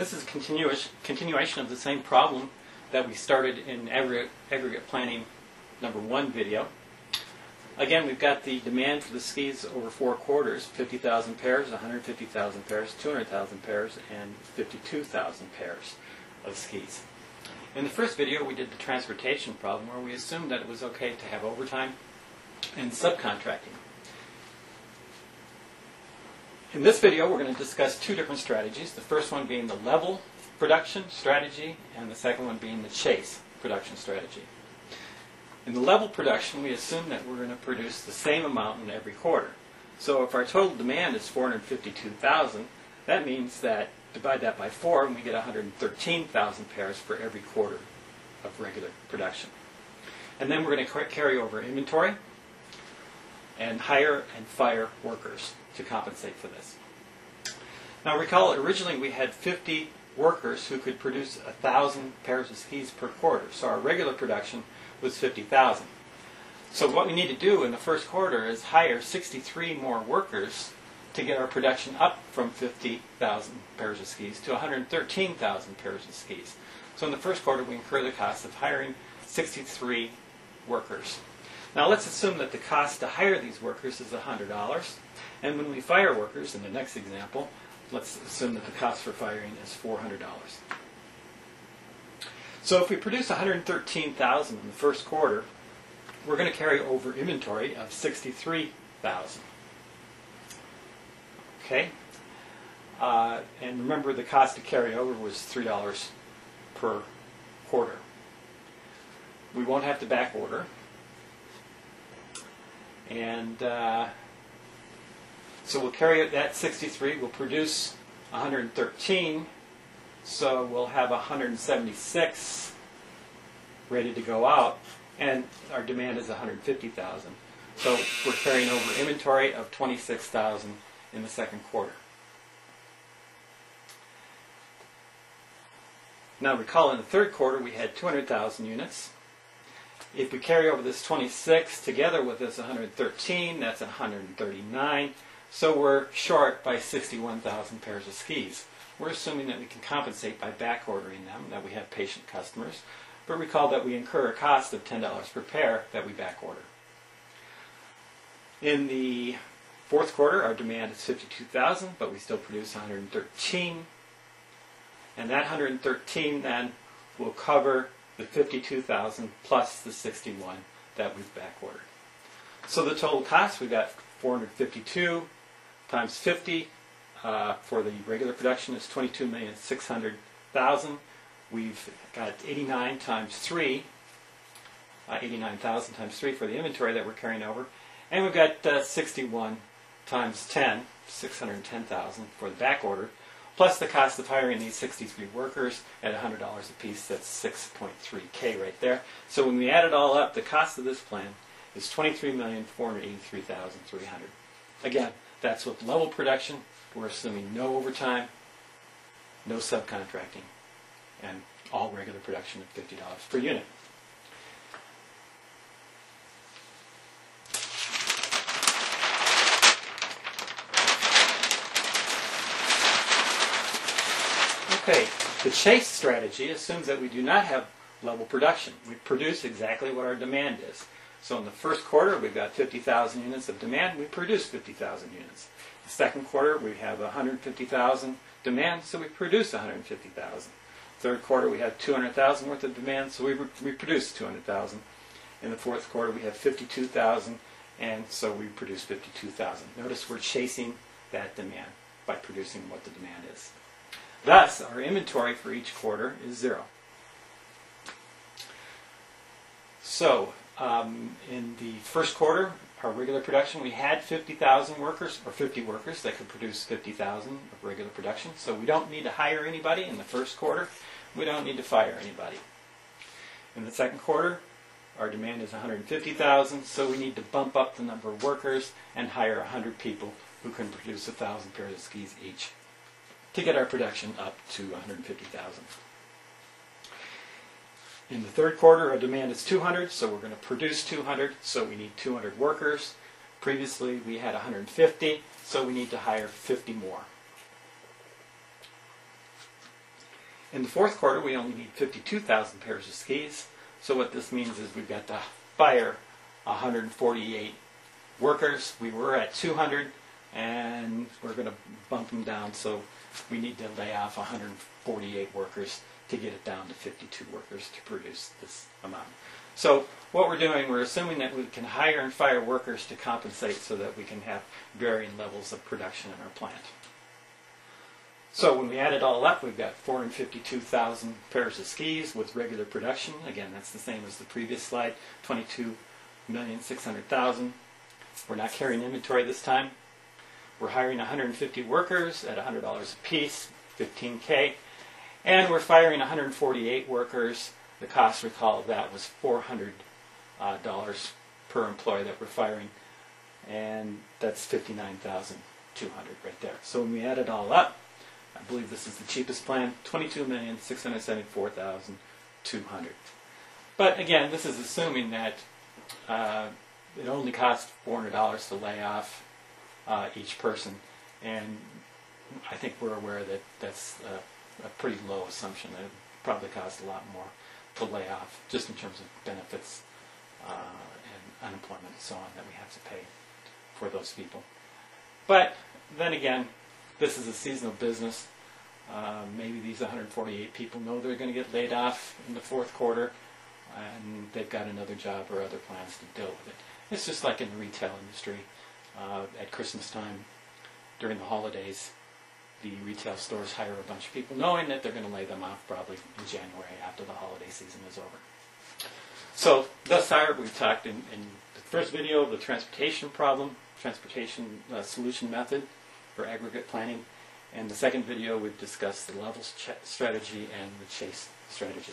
This is a continuation of the same problem that we started in aggregate, aggregate planning number one video. Again, we've got the demand for the skis over four quarters, 50,000 pairs, 150,000 pairs, 200,000 pairs, and 52,000 pairs of skis. In the first video, we did the transportation problem where we assumed that it was okay to have overtime and subcontracting. In this video, we're going to discuss two different strategies. The first one being the level production strategy, and the second one being the chase production strategy. In the level production, we assume that we're going to produce the same amount in every quarter. So if our total demand is 452,000, that means that divide that by 4 and we get 113,000 pairs for every quarter of regular production. And then we're going to carry over inventory and hire and fire workers to compensate for this. Now recall originally we had 50 workers who could produce 1,000 pairs of skis per quarter. So our regular production was 50,000. So what we need to do in the first quarter is hire 63 more workers to get our production up from 50,000 pairs of skis to 113,000 pairs of skis. So in the first quarter we incur the cost of hiring 63 workers. Now let's assume that the cost to hire these workers is $100 and when we fire workers in the next example let's assume that the cost for firing is $400. So if we produce 113,000 in the first quarter, we're going to carry over inventory of 63,000. Okay? Uh, and remember the cost to carry over was $3 per quarter. We won't have to back order. And uh, so we'll carry that 63, we'll produce 113 so we'll have 176 ready to go out, and our demand is 150,000. So we're carrying over inventory of 26,000 in the second quarter. Now recall in the third quarter we had 200,000 units. If we carry over this 26 together with this 113, that's 139. So we're short by 61,000 pairs of skis. We're assuming that we can compensate by back ordering them, that we have patient customers, but recall that we incur a cost of $10 per pair that we back order. In the fourth quarter, our demand is 52,000, but we still produce 113. And that 113 then will cover the 52,000 plus the 61 that we've back ordered. So the total cost, we've got 452 times 50 uh, for the regular production is 22,600,000. We've got 89 times 3, uh, 89,000 times 3 for the inventory that we're carrying over. And we've got uh, 61 times 10, 610,000 for the back order, plus the cost of hiring these 63 workers at $100 a piece. That's 6.3K right there. So when we add it all up, the cost of this plan is 23,483,300. Again, that's with level production we're assuming no overtime, no subcontracting, and all regular production at $50 per unit. The chase strategy assumes that we do not have level production. We produce exactly what our demand is. So in the first quarter, we've got 50,000 units of demand. We produce 50,000 units. The second quarter, we have 150,000 demand, so we produce 150,000. Third quarter, we have 200,000 worth of demand, so we, we produce 200,000. In the fourth quarter, we have 52,000, and so we produce 52,000. Notice we're chasing that demand by producing what the demand is. Thus, our inventory for each quarter is zero. So, um, in the first quarter, our regular production, we had 50,000 workers, or 50 workers that could produce 50,000 of regular production. So we don't need to hire anybody in the first quarter. We don't need to fire anybody. In the second quarter, our demand is 150,000, so we need to bump up the number of workers and hire 100 people who can produce 1,000 pairs of skis each to get our production up to 150,000. In the third quarter, our demand is 200, so we're going to produce 200, so we need 200 workers. Previously, we had 150, so we need to hire 50 more. In the fourth quarter, we only need 52,000 pairs of skis. So what this means is we've got to fire 148 workers. We were at 200, and we're going to bump them down. So we need to lay off 148 workers to get it down to 52 workers to produce this amount. So what we're doing, we're assuming that we can hire and fire workers to compensate so that we can have varying levels of production in our plant. So when we add it all up, we've got 452,000 pairs of skis with regular production. Again, that's the same as the previous slide, 22,600,000. We're not carrying inventory this time. We're hiring 150 workers at $100 a piece, 15K. And we're firing 148 workers. The cost, recall, that was $400 uh, per employee that we're firing. And that's 59,200 right there. So when we add it all up, I believe this is the cheapest plan, twenty-two million six hundred seventy-four thousand two hundred. But again, this is assuming that uh, it only costs four hundred dollars to lay off uh, each person, and I think we're aware that that's a, a pretty low assumption. It probably costs a lot more to lay off, just in terms of benefits uh, and unemployment and so on that we have to pay for those people. But then again, this is a seasonal business. Uh, maybe these 148 people know they're going to get laid off in the fourth quarter, and they've got another job or other plans to deal with it. It's just like in the retail industry. Uh, at Christmas time, during the holidays, the retail stores hire a bunch of people knowing that they're going to lay them off probably in January after the holiday season is over. So, thus far, we've talked in, in the first video of the transportation problem, transportation uh, solution method for aggregate planning. And the second video, we've discussed the levels strategy and the chase strategy.